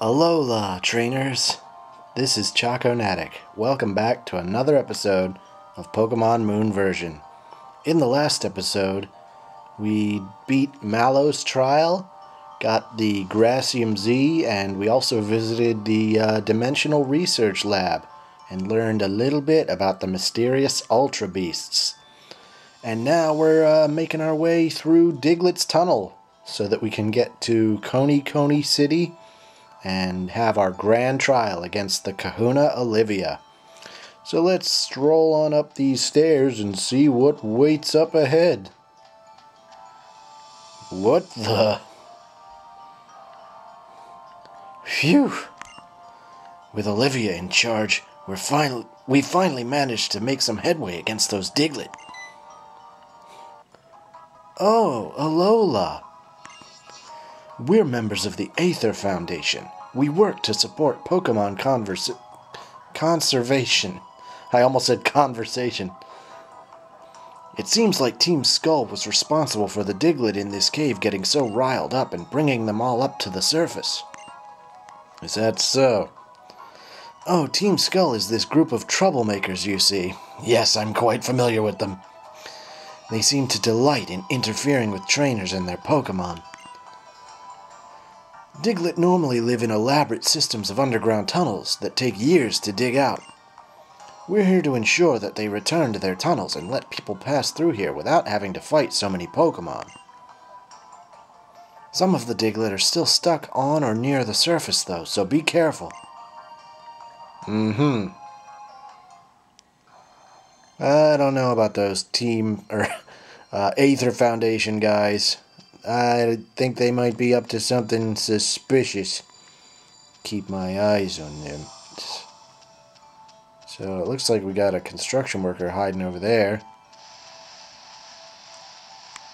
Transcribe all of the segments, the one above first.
Alola, trainers! This is Choconatic. Welcome back to another episode of Pokemon Moon Version. In the last episode, we beat Mallow's trial, got the Grassium Z, and we also visited the uh, Dimensional Research Lab and learned a little bit about the mysterious Ultra Beasts. And now we're uh, making our way through Diglett's Tunnel so that we can get to Konikoni City and have our grand trial against the Kahuna Olivia. So let's stroll on up these stairs and see what waits up ahead. What the? Phew! With Olivia in charge, we're finally we finally managed to make some headway against those Diglett. Oh, Alola! We're members of the Aether Foundation. We work to support Pokemon conservation. I almost said conversation. It seems like Team Skull was responsible for the Diglett in this cave getting so riled up and bringing them all up to the surface. Is that so? Oh, Team Skull is this group of troublemakers, you see. Yes, I'm quite familiar with them. They seem to delight in interfering with trainers and their Pokemon. Diglett normally live in elaborate systems of underground tunnels that take years to dig out. We're here to ensure that they return to their tunnels and let people pass through here without having to fight so many Pokemon. Some of the Diglett are still stuck on or near the surface, though, so be careful. Mm-hmm. I don't know about those team or uh, Aether Foundation guys. I think they might be up to something suspicious. Keep my eyes on them. So it looks like we got a construction worker hiding over there.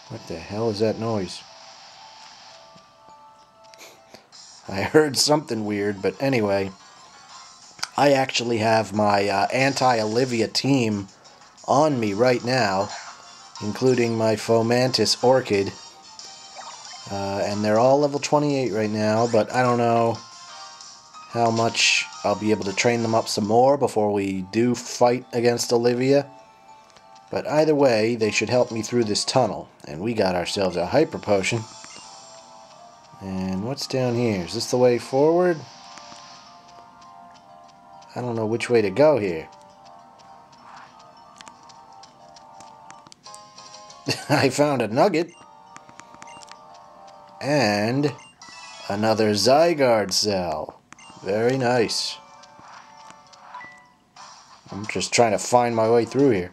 What the hell is that noise? I heard something weird, but anyway. I actually have my uh, anti-Olivia team on me right now, including my Fomantis Orchid. Uh, and they're all level 28 right now, but I don't know how much I'll be able to train them up some more before we do fight against Olivia. But either way, they should help me through this tunnel. And we got ourselves a Hyper Potion. And what's down here? Is this the way forward? I don't know which way to go here. I found a nugget. And another Zygarde cell. Very nice. I'm just trying to find my way through here.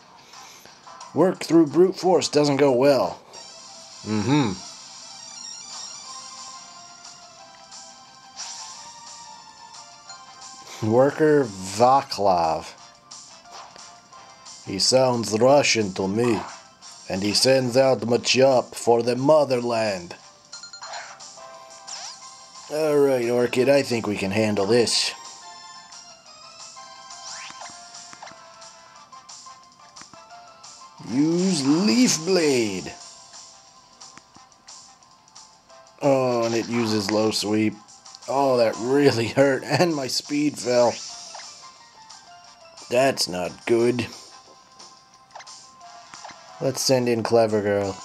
Work through brute force doesn't go well. Mm-hmm. Worker Vaclav. He sounds Russian to me. And he sends out Machop for the motherland. Alright, Orchid, I think we can handle this. Use Leaf Blade. Oh, and it uses low sweep. Oh, that really hurt, and my speed fell. That's not good. Let's send in Clever Girl.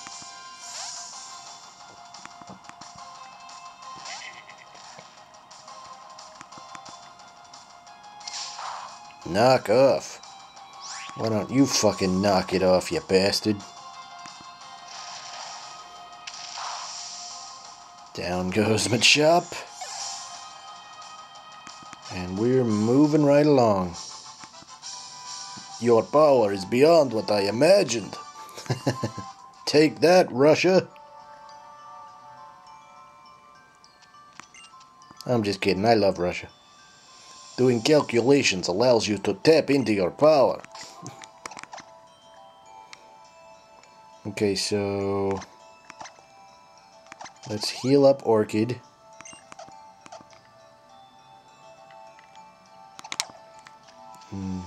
Knock off. Why don't you fucking knock it off, you bastard? Down goes Machop. And we're moving right along. Your power is beyond what I imagined. Take that, Russia. I'm just kidding. I love Russia. Doing calculations allows you to tap into your power. okay, so let's heal up Orchid. Hmm.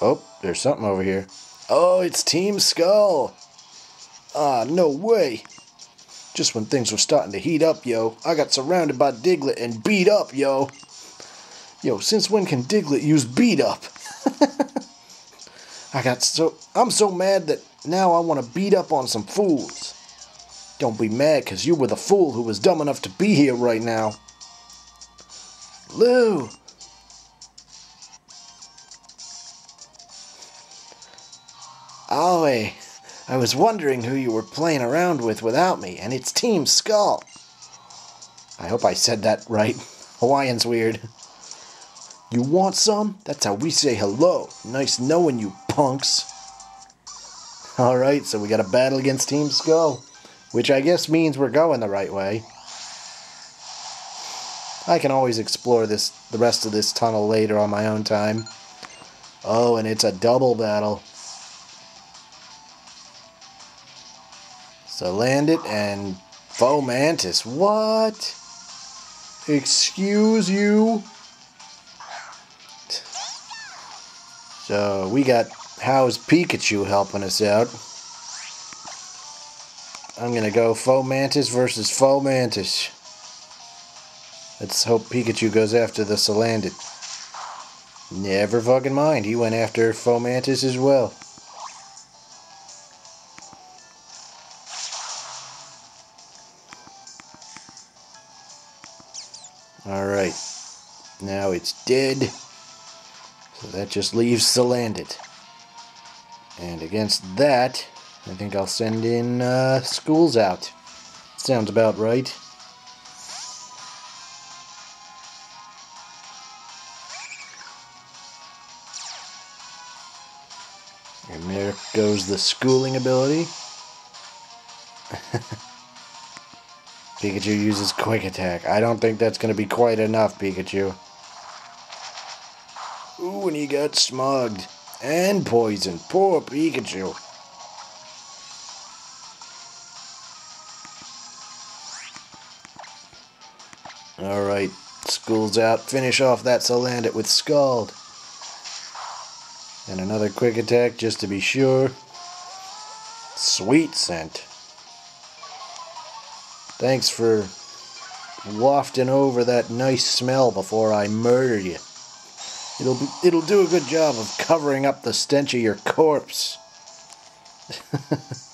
Oh, there's something over here. Oh, it's Team Skull. Ah, no way. Just when things were starting to heat up, yo, I got surrounded by Diglett and beat up, yo. Yo, since when can Diglett use beat up? I got so I'm so mad that now I want to beat up on some fools. Don't be mad cuz you were the fool who was dumb enough to be here right now. Lou. Ollie, I was wondering who you were playing around with without me, and it's Team Skull. I hope I said that right. Hawaiian's weird. You want some? That's how we say hello. Nice knowing you, punks. Alright, so we got a battle against Team Skull, which I guess means we're going the right way. I can always explore this the rest of this tunnel later on my own time. Oh, and it's a double battle. Salandit and Fomantis. What? Excuse you? So we got Hau's Pikachu helping us out. I'm gonna go Fomantis versus Fomantis. Let's hope Pikachu goes after the Salandit. Never fucking mind, he went after Fomantis as well. Alright. Now it's dead. That just leaves Salandit. And against that, I think I'll send in uh, schools out. Sounds about right. And there goes the schooling ability. Pikachu uses quick attack. I don't think that's going to be quite enough, Pikachu. And he got smogged. And poisoned. Poor Pikachu. Alright, school's out. Finish off that Salandit with Scald. And another quick attack just to be sure. Sweet scent. Thanks for wafting over that nice smell before I murder you. It'll be, it'll do a good job of covering up the stench of your corpse.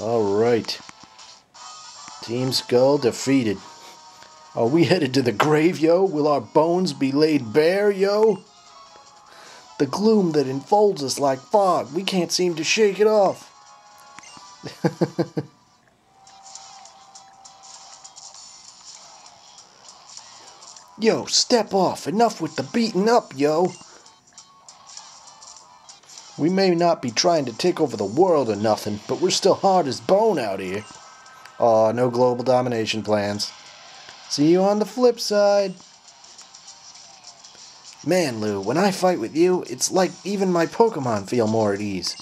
All right. Team Skull defeated. Are we headed to the grave, yo? Will our bones be laid bare, yo? The gloom that enfolds us like fog, we can't seem to shake it off. yo, step off. Enough with the beating up, yo. We may not be trying to take over the world or nothing, but we're still hard as bone out here. Aw, no global domination plans. See you on the flip side. Man, Lou, when I fight with you, it's like even my Pokemon feel more at ease.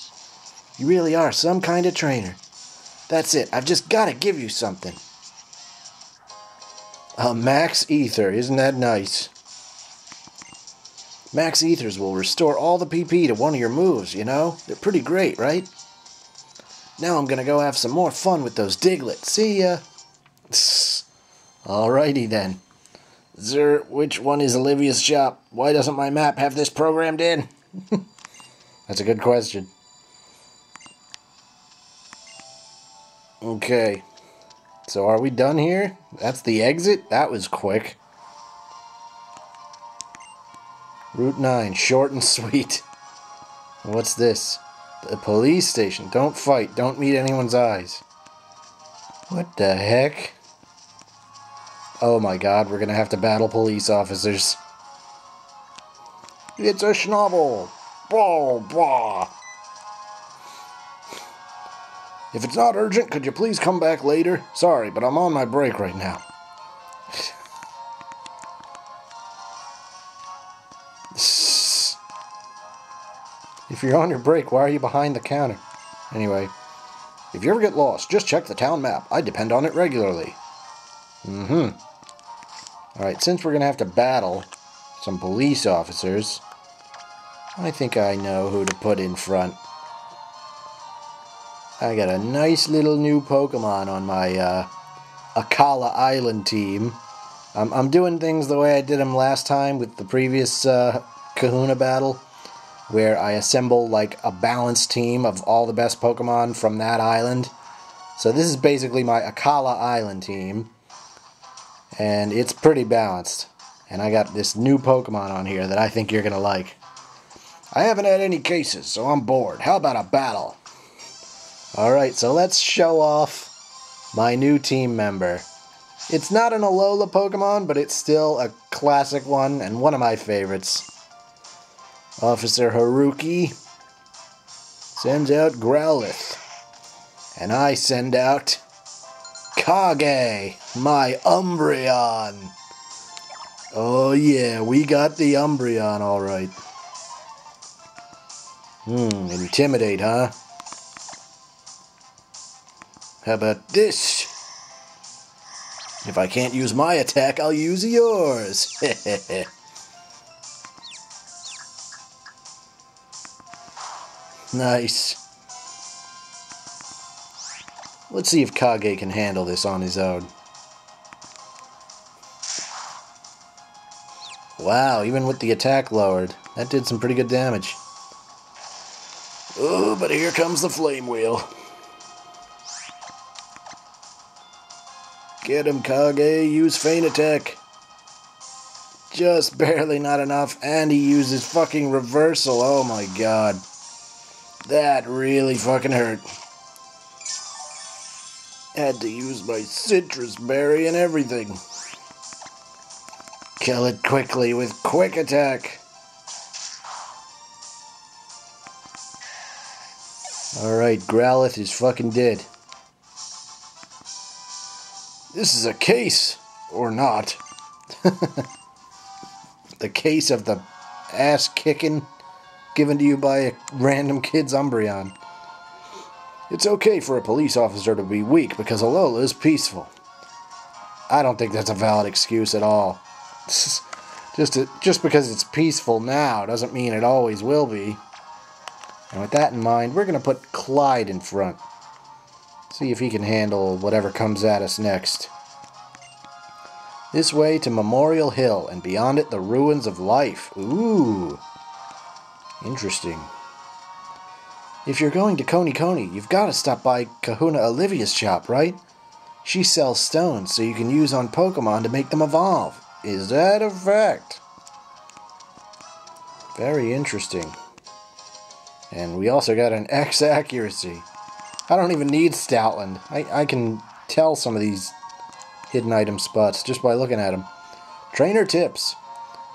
You really are some kind of trainer. That's it, I've just got to give you something. A Max Ether, isn't that nice? Max Ethers will restore all the PP to one of your moves, you know? They're pretty great, right? Now I'm gonna go have some more fun with those Diglett. See ya! Alrighty then. Zer, which one is Olivia's shop? Why doesn't my map have this programmed in? That's a good question. Okay. So are we done here? That's the exit? That was quick. Route 9, short and sweet. What's this? The police station. Don't fight. Don't meet anyone's eyes. What the heck? Oh my god, we're gonna have to battle police officers. It's a schnabel! Blah, blah. If it's not urgent, could you please come back later? Sorry, but I'm on my break right now. If you're on your break, why are you behind the counter? Anyway, if you ever get lost, just check the town map. I depend on it regularly. Mm-hmm. Alright, since we're going to have to battle some police officers, I think I know who to put in front. I got a nice little new Pokemon on my uh, Akala Island team. I'm, I'm doing things the way I did them last time with the previous uh, Kahuna battle, where I assemble like a balanced team of all the best Pokemon from that island. So this is basically my Akala Island team, and it's pretty balanced. And I got this new Pokemon on here that I think you're going to like. I haven't had any cases, so I'm bored. How about a battle? Alright, so let's show off my new team member. It's not an Alola Pokemon, but it's still a classic one and one of my favorites. Officer Haruki sends out Growlithe. And I send out Kage, my Umbreon. Oh yeah, we got the Umbreon alright. Hmm, intimidate, huh? How about this? If I can't use my attack, I'll use yours. nice. Let's see if Kage can handle this on his own. Wow, even with the attack lowered, that did some pretty good damage. Oh, but here comes the flame wheel. Get him, Kage. Use feint attack. Just barely not enough, and he uses fucking reversal. Oh my god. That really fucking hurt. Had to use my Sitrus berry and everything. Kill it quickly with quick attack. Alright, Growlithe is fucking dead. This is a case, or not. the case of the ass kicking given to you by a random kid's Umbreon. It's okay for a police officer to be weak because Alola is peaceful. I don't think that's a valid excuse at all. just to, just because it's peaceful now doesn't mean it always will be. And with that in mind, we're going to put Clyde in front. See if he can handle whatever comes at us next. This way to Memorial Hill, and beyond it the ruins of life. Ooh. Interesting. If you're going to Konikoni, you've got to stop by Kahuna Olivia's shop, right? She sells stones so you can use on Pokemon to make them evolve. Is that a fact? Very interesting. And we also got an X accuracy. I don't even need Stoutland. I, I can tell some of these hidden item spots just by looking at them. Trainer tips.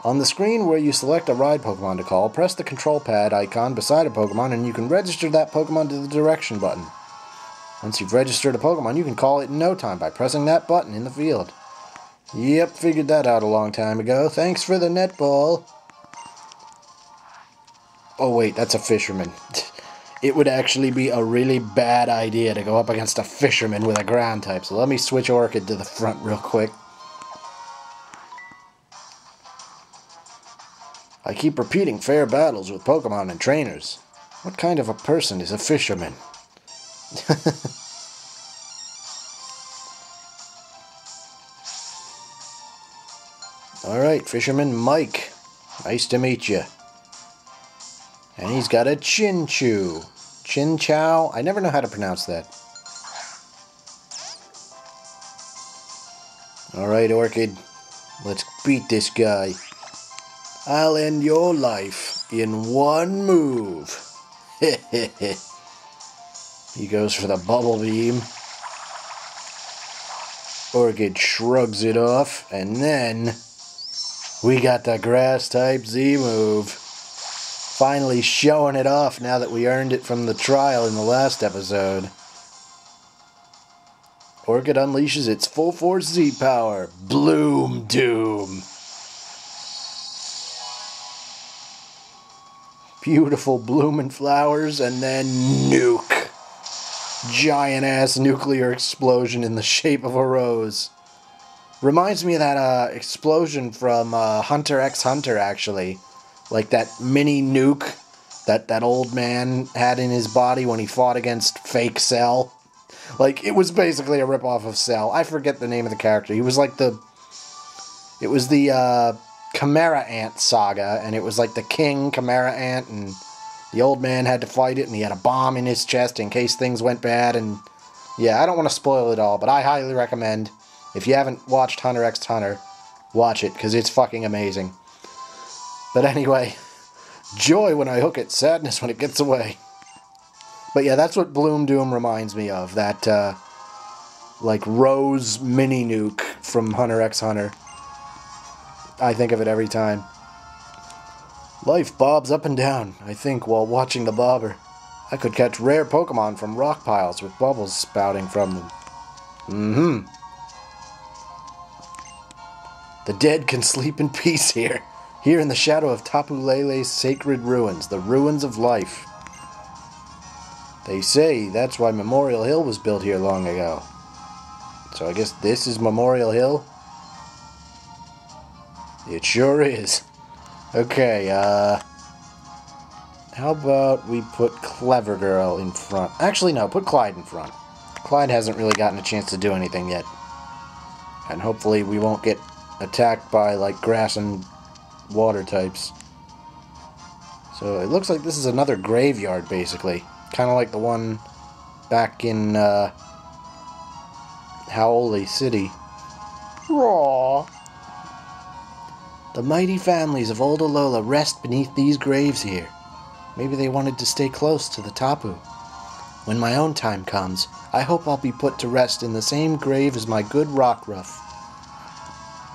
On the screen where you select a ride Pokemon to call, press the control pad icon beside a Pokemon and you can register that Pokemon to the direction button. Once you've registered a Pokemon, you can call it in no time by pressing that button in the field. Yep, figured that out a long time ago. Thanks for the netball. Oh wait, that's a fisherman. it would actually be a really bad idea to go up against a fisherman with a ground type. So let me switch Orchid to the front real quick. I keep repeating fair battles with Pokemon and trainers. What kind of a person is a fisherman? Alright, Fisherman Mike. Nice to meet you. And he's got a Chinchou. Chinchou? I never know how to pronounce that. Alright, Orchid. Let's beat this guy. I'll end your life in one move. he goes for the bubble beam. Orchid shrugs it off, and then we got the grass type Z move finally showing it off now that we earned it from the trial in the last episode. Orchid unleashes its full force Z power. Bloom Doom. Beautiful blooming flowers and then nuke. Giant ass nuclear explosion in the shape of a rose. Reminds me of that uh, explosion from uh, Hunter x Hunter, actually like that mini nuke that that old man had in his body when he fought against fake Cell. Like it was basically a ripoff of Cell. I forget the name of the character. He was like the it was the uh, Chimera Ant saga, and it was like the king Chimera Ant, and the old man had to fight it, and he had a bomb in his chest in case things went bad. And yeah, I don't want to spoil it all, but I highly recommend if you haven't watched Hunter x Hunter, watch it because it's fucking amazing. But anyway, joy when I hook it, sadness when it gets away. But yeah, that's what Bloom Doom reminds me of. That, uh, like, Rose mini nuke from Hunter x Hunter. I think of it every time. Life bobs up and down, I think, while watching the bobber. I could catch rare Pokemon from rock piles with bubbles spouting from them. Mm hmm. The dead can sleep in peace here, here in the shadow of Tapu Lele's sacred ruins, the ruins of life. They say that's why Memorial Hill was built here long ago. So I guess this is Memorial Hill? It sure is. Okay, uh... How about we put Clever Girl in front? Actually, no, put Clyde in front. Clyde hasn't really gotten a chance to do anything yet. And hopefully we won't get attacked by, like, grass and water types. So it looks like this is another graveyard, basically. Kind of like the one back in uh, Hau'oli City. Raw. The mighty families of Old Alola rest beneath these graves here. Maybe they wanted to stay close to the Tapu. When my own time comes, I hope I'll be put to rest in the same grave as my good Rockruff.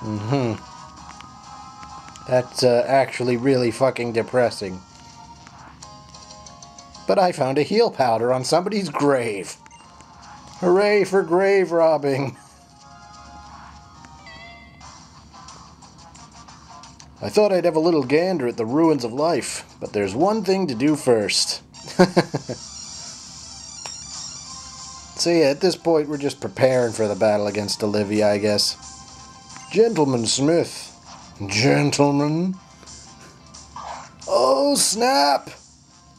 Mm-hmm. That's uh, actually really fucking depressing but I found a heal powder on somebody's grave. Hooray for grave robbing! I thought I'd have a little gander at the ruins of life, but there's one thing to do first. so yeah, at this point we're just preparing for the battle against Olivia, I guess. Gentleman Smith. Gentleman. Oh, snap!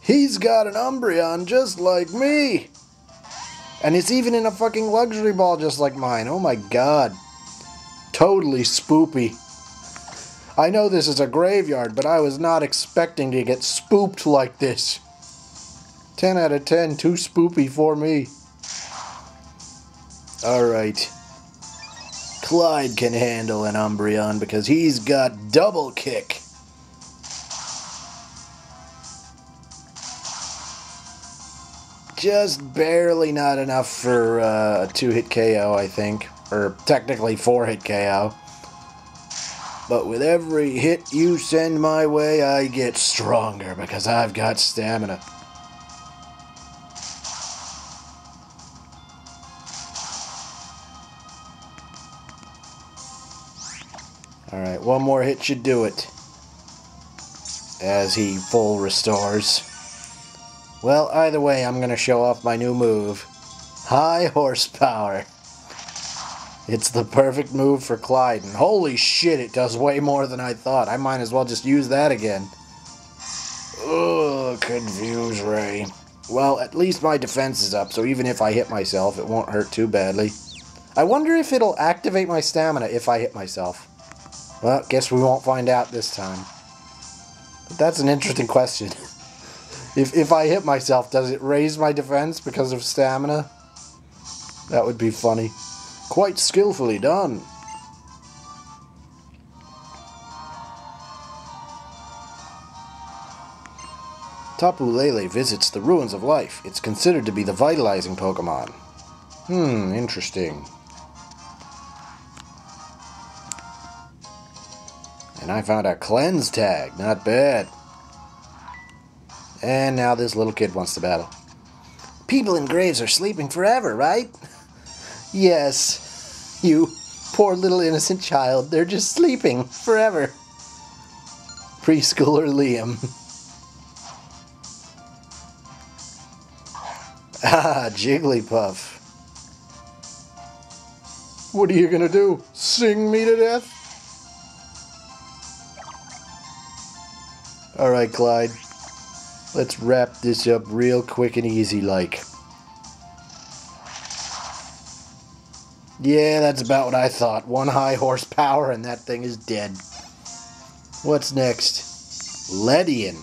He's got an Umbreon just like me. And it's even in a fucking luxury ball just like mine. Oh my god. Totally spoopy. I know this is a graveyard, but I was not expecting to get spooped like this. 10 out of 10, too spoopy for me. Alright. Clyde can handle an Umbreon because he's got double kick. just barely not enough for uh, a two hit KO, I think. Or technically four hit KO. But with every hit you send my way, I get stronger because I've got stamina. Alright, one more hit should do it. As he full restores. Well, either way, I'm going to show off my new move. High horsepower. It's the perfect move for Clyde, and holy shit, it does way more than I thought. I might as well just use that again. Ugh, confuse Ray. Well, at least my defense is up, so even if I hit myself, it won't hurt too badly. I wonder if it'll activate my stamina if I hit myself. Well, guess we won't find out this time. But that's an interesting question. If, if I hit myself, does it raise my defense because of stamina? That would be funny. Quite skillfully done. Tapu Lele visits the ruins of life. It's considered to be the vitalizing Pokemon. Hmm, interesting. And I found a cleanse tag. Not bad. And now this little kid wants to battle. People in graves are sleeping forever, right? yes. You poor little innocent child. They're just sleeping forever. Preschooler Liam. ah, Jigglypuff. What are you gonna do? Sing me to death? Alright, Clyde. Let's wrap this up real quick and easy like. Yeah, that's about what I thought. One high horsepower and that thing is dead. What's next? Ledian.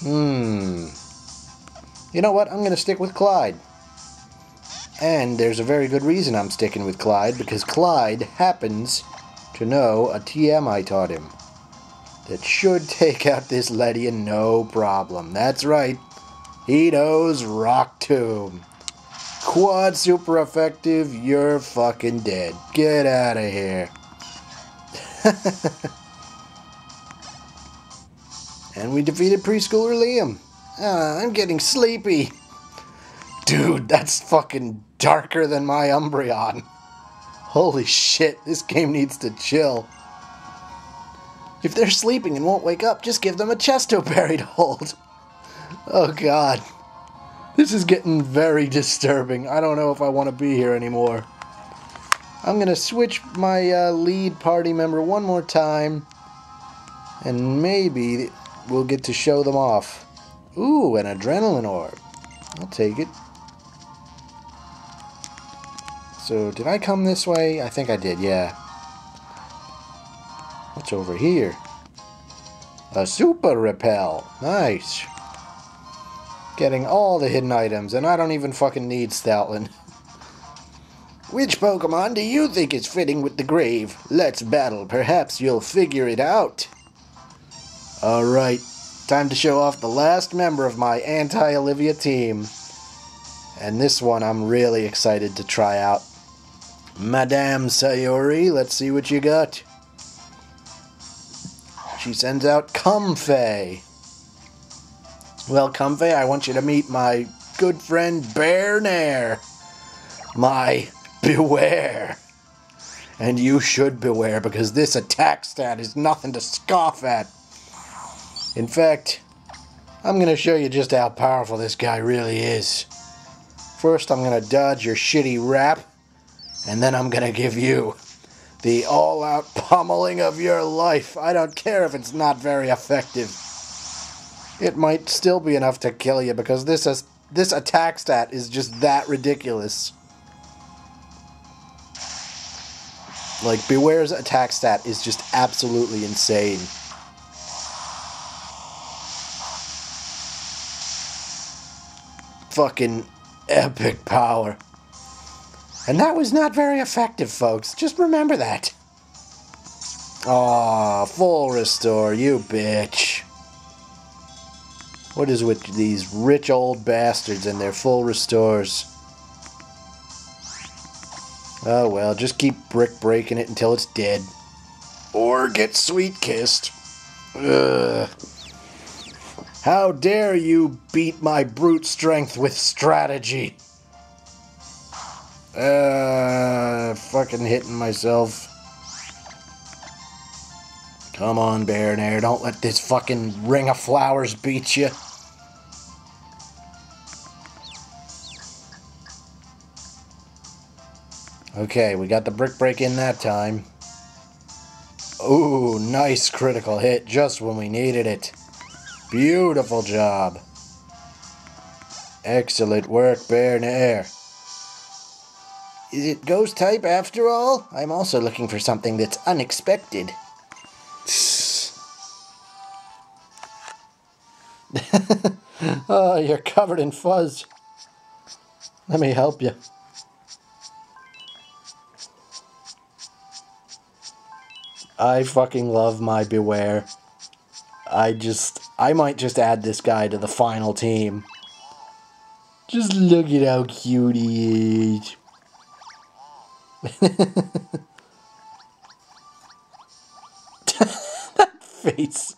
Hmm. You know what? I'm going to stick with Clyde. And there's a very good reason I'm sticking with Clyde, because Clyde happens to know a TM I taught him that should take out this Ledian no problem. That's right. He knows Rock Tomb. Quad super effective, you're fucking dead. Get out of here. and we defeated preschooler Liam. Uh, I'm getting sleepy. Dude, that's fucking darker than my Umbreon. Holy shit, this game needs to chill. If they're sleeping and won't wake up, just give them a chesto berry to hold. Oh god. This is getting very disturbing. I don't know if I want to be here anymore. I'm going to switch my uh, lead party member one more time. And maybe we'll get to show them off. Ooh, an adrenaline orb. I'll take it. So, did I come this way? I think I did, yeah. What's over here? A super repel. Nice. Getting all the hidden items, and I don't even fucking need Stoutland. Which Pokemon do you think is fitting with the grave? Let's battle. Perhaps you'll figure it out. Alright, time to show off the last member of my anti-Olivia team. And this one I'm really excited to try out. Madame Sayori, let's see what you got. She sends out Comfey. Well, Comfey, I want you to meet my good friend Bearnair. My Bewear. And you should beware because this attack stat is nothing to scoff at. In fact, I'm going to show you just how powerful this guy really is. First, I'm going to dodge your shitty rap, and then I'm going to give you the all-out pummeling of your life. I don't care if it's not very effective. It might still be enough to kill you because this is, this attack stat is just that ridiculous. Like, Bewear's attack stat is just absolutely insane. Fucking epic power. And that was not very effective, folks. Just remember that. Aw, full restore, you bitch. What is with these rich old bastards and their full restores? Oh well, just keep brick breaking it until it's dead. Or get sweet kissed. Ugh. How dare you beat my brute strength with strategy? Uh, fucking hitting myself. Come on, Bearnair, don't let this fucking ring of flowers beat you. Okay, we got the brick break in that time. Ooh, nice critical hit just when we needed it. Beautiful job. Excellent work, Bearnair. Is it ghost type after all? I'm also looking for something that's unexpected. oh, you're covered in fuzz. Let me help you. I fucking love my Bewear. I just, I might just add this guy to the final team. Just look at how cute he is. that face.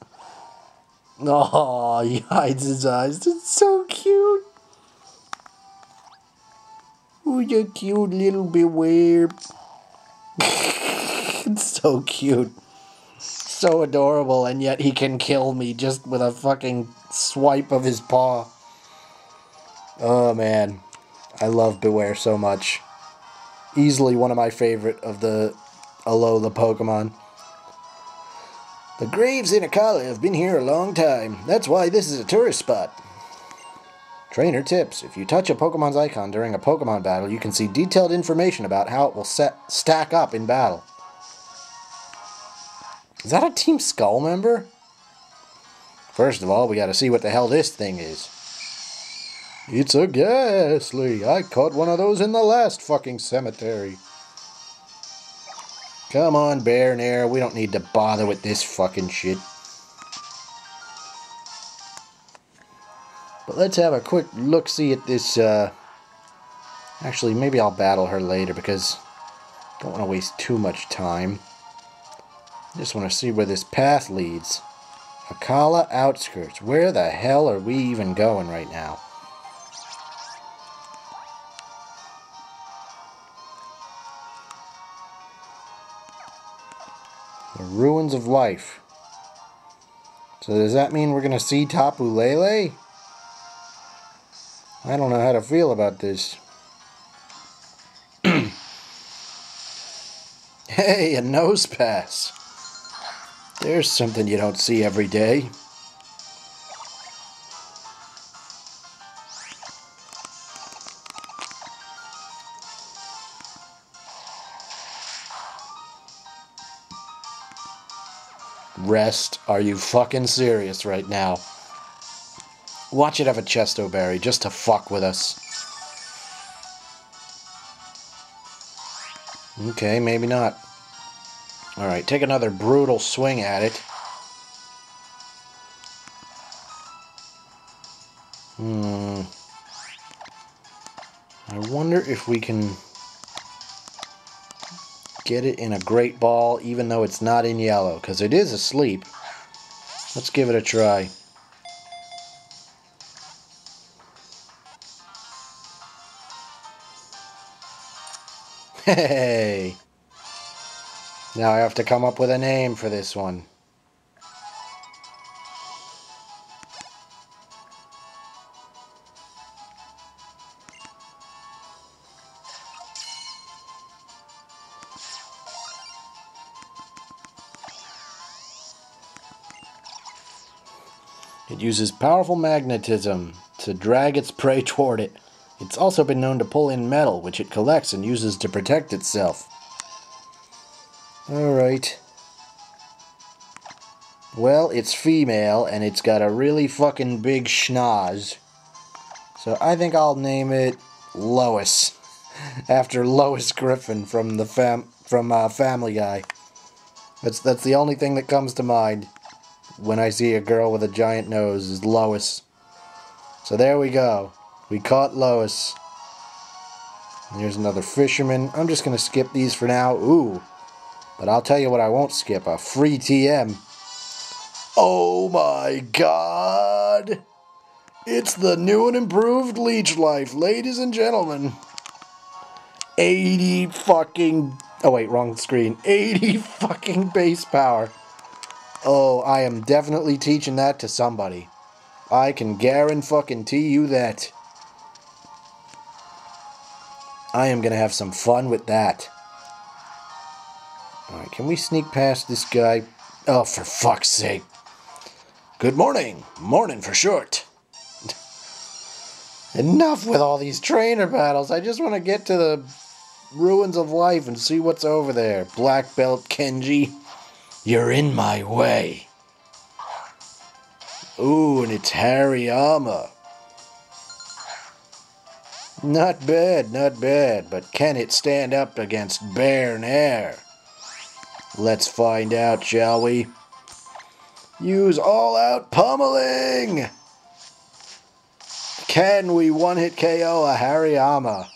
Oh, he hides his eyes. It's so cute. Oh, you cute little Bewear. it's so cute. So adorable, and yet he can kill me just with a fucking swipe of his paw. Oh man. I love Bewear so much easily one of my favorite of the Alola Pokemon. The graves in Akala have been here a long time. That's why this is a tourist spot. Trainer tips. If you touch a Pokemon's icon during a Pokemon battle, you can see detailed information about how it will set, stack up in battle. Is that a Team Skull member? First of all, we gotta see what the hell this thing is. It's a Gastly. I caught one of those in the last fucking cemetery. Come on, Bear We don't need to bother with this fucking shit. But let's have a quick look-see at this, uh... Actually, maybe I'll battle her later because I don't want to waste too much time. I just want to see where this path leads. Akala outskirts. Where the hell are we even going right now? Ruins of life. So does that mean we're going to see Tapu Lele? I don't know how to feel about this. hey, a Nosepass. There's something you don't see every day. Rest. Are you fucking serious right now? Watch it have a chesto berry just to fuck with us. Okay, maybe not. Alright, take another brutal swing at it. Hmm. I wonder if we can get it in a great ball even though it's not in yellow because it is asleep. Let's give it a try. Hey! Now I have to come up with a name for this one. It uses powerful magnetism to drag its prey toward it. It's also been known to pull in metal, which it collects and uses to protect itself. Alright. Well, it's female, and it's got a really fucking big schnoz. So I think I'll name it Lois. After Lois Griffin from the fam from uh, Family Guy. That's that's the only thing that comes to mind when I see a girl with a giant nose is Lois. So there we go. We caught Lois. And here's another fisherman. I'm just going to skip these for now. Ooh. But I'll tell you what I won't skip. A free TM. Oh my god. It's the new and improved Leech Life, ladies and gentlemen. 80 fucking... Oh wait, wrong screen. 80 fucking base power. Oh, I am definitely teaching that to somebody. I can guarantee you that. I am going to have some fun with that. Alright, can we sneak past this guy? Oh, for fuck's sake. Good morning. Morning for short. Enough with all these trainer battles. I just want to get to the ruins of life and see what's over there. Black belt Kenji, you're in my way. Ooh, and it's Hariyama. Not bad, not bad, but can it stand up against Bernaire? Let's find out, shall we? Use all-out pummeling! Can we one-hit KO a Hariyama?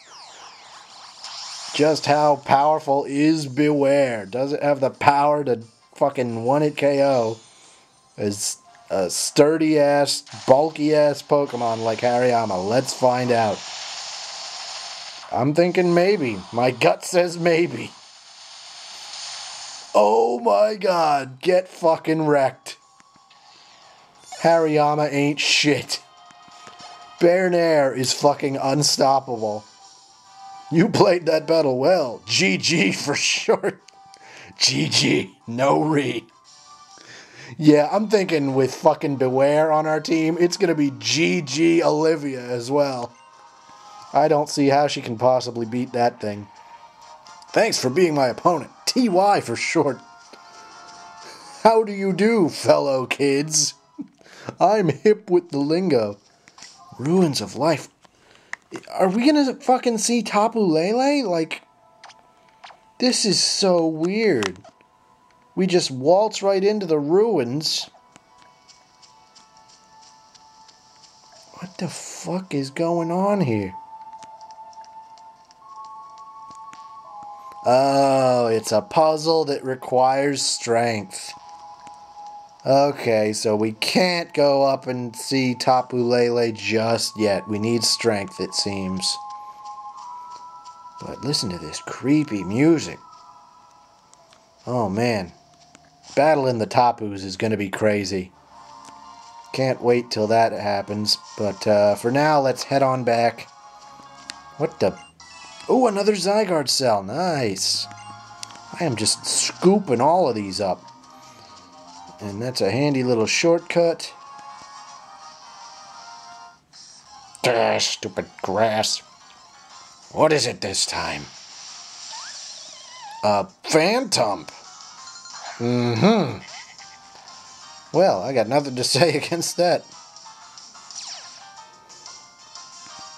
Just how powerful is Bewear? Does it have the power to fucking one-hit KO is a sturdy-ass, bulky-ass Pokemon like Hariyama? Let's find out. I'm thinking maybe. My gut says maybe. Oh my god, get fucking wrecked. Hariyama ain't shit. Bernaire is fucking unstoppable. You played that battle well. GG for short. GG. No re. Yeah, I'm thinking with fucking Bewear on our team, it's gonna be GG Olivia as well. I don't see how she can possibly beat that thing. Thanks for being my opponent. TY for short. How do you do, fellow kids? I'm hip with the lingo. Ruins of life. Are we gonna fucking see Tapu Lele? Like, this is so weird. We just waltz right into the ruins. What the fuck is going on here? Oh, it's a puzzle that requires strength. Okay, so we can't go up and see Tapu Lele just yet. We need strength, it seems. But listen to this creepy music. Oh man. Battling the Tapus is going to be crazy. Can't wait till that happens. But uh, for now, let's head on back. What the Oh, another Zygarde cell. Nice. I am just scooping all of these up. And that's a handy little shortcut. Ah, stupid grass. What is it this time? A Phantump. Mm-hmm. Well, I got nothing to say against that.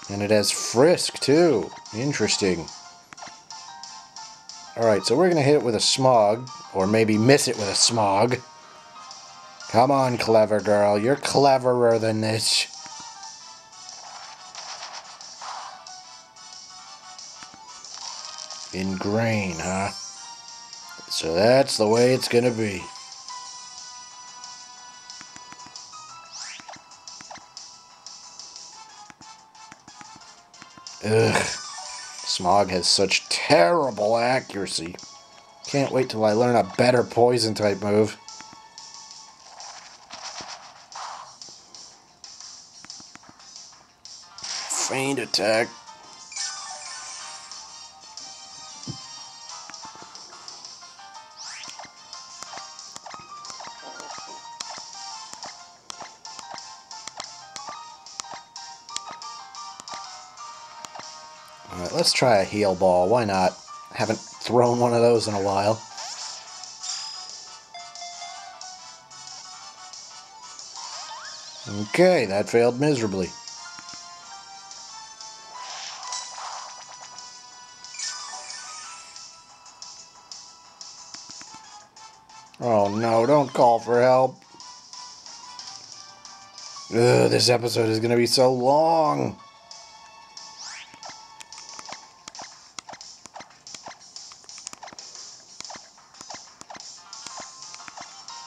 And it has Frisk, too. Interesting. Alright, so we're going to hit it with a Smog. Or maybe miss it with a Smog. Come on, clever girl. You're cleverer than this. Ingrain, huh? So that's the way it's going to be. Ugh. Smog has such terrible accuracy. Can't wait till I learn a better poison type move. Feint attack. Let's try a heal ball. Why not? Haven't thrown one of those in a while. Okay, that failed miserably. Oh no, don't call for help. Ugh, this episode is going to be so long.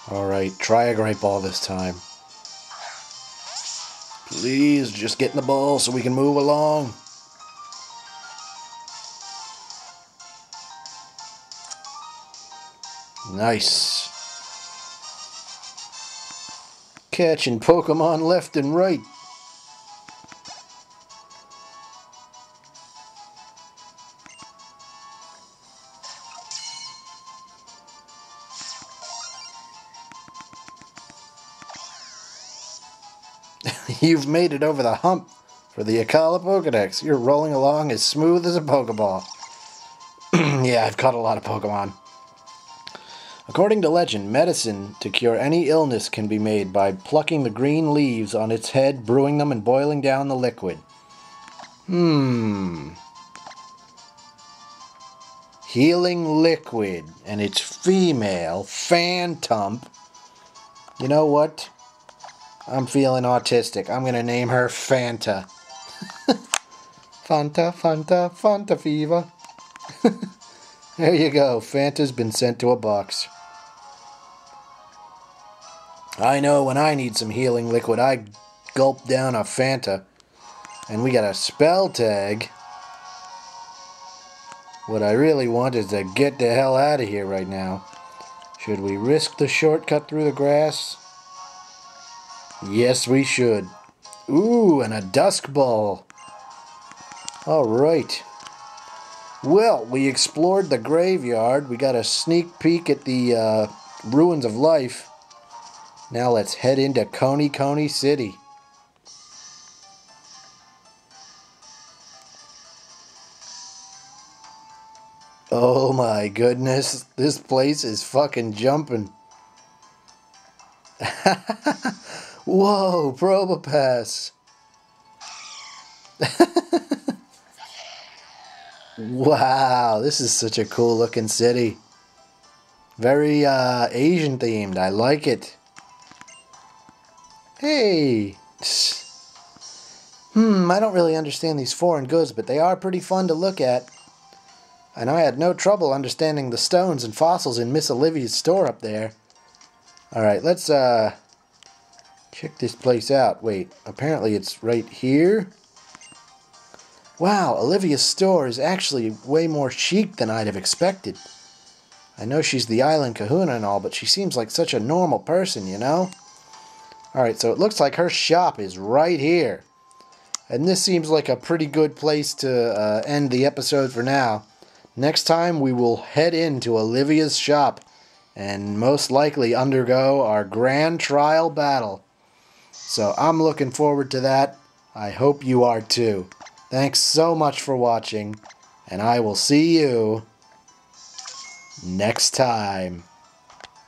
Alright, try a great ball this time. Please, just get in the ball so we can move along. Nice. Catching Pokemon left and right. You've made it over the hump for the Akala Pokedex. You're rolling along as smooth as a Pokeball. yeah, I've caught a lot of Pokemon. According to legend, medicine to cure any illness can be made by plucking the green leaves on its head, brewing them, and boiling down the liquid. Hmm. Healing liquid, and it's female, Phantump. You know what? I'm feeling autistic. I'm going to name her Fanta. Fanta, Fanta, Fanta fever. there you go. Fanta's been sent to a box. I know when I need some healing liquid, I gulp down a Fanta. And we got a spell tag. What I really want is to get the hell out of here right now. Should we risk the shortcut through the grass? Yes, we should. Ooh, and a dusk ball. All right. Well, we explored the graveyard. We got a sneak peek at the uh, ruins of life. Now let's head into Konikoni City. Oh my goodness, this place is fucking jumping. Whoa, Probopass. wow, this is such a cool looking city. Very uh, Asian themed. I like it. Hey. Hmm, I don't really understand these foreign goods, but they are pretty fun to look at. And I had no trouble understanding the stones and fossils in Miss Olivia's store up there. Alright, let's uh check this place out. Wait, apparently it's right here. Wow, Olivia's store is actually way more chic than I'd have expected. I know she's the island kahuna and all, but she seems like such a normal person, you know? Alright, so it looks like her shop is right here. And this seems like a pretty good place to uh, end the episode for now. Next time we will head into Olivia's shop and most likely undergo our grand trial battle. So I'm looking forward to that. I hope you are too. Thanks so much for watching, and I will see you next time.